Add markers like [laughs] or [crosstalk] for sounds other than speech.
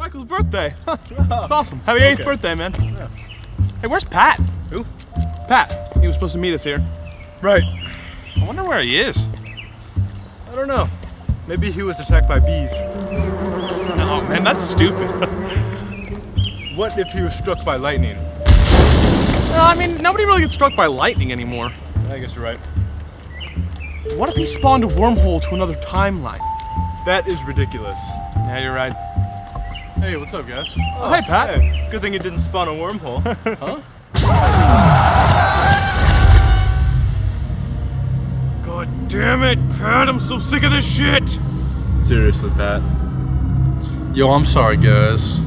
Michael's birthday. [laughs] It's awesome. Happy 8th Okay. birthday, man. Hey, where's Pat? Who? Pat. He was supposed to meet us here. Right. I wonder where he is. I don't know. Maybe he was attacked by bees. No, man, that's stupid. [laughs] What if he was struck by lightning? I mean, nobody really gets struck by lightning anymore. I guess you're right. What if he spawned a wormhole to another timeline? That is ridiculous. Yeah, you're right. Hey, what's up, guys? Oh, hey, Pat. Hey, good thing it didn't spawn a wormhole. [laughs] Huh? God damn it, Pat, I'm so sick of this shit. Seriously, Pat. Yo, I'm sorry, guys.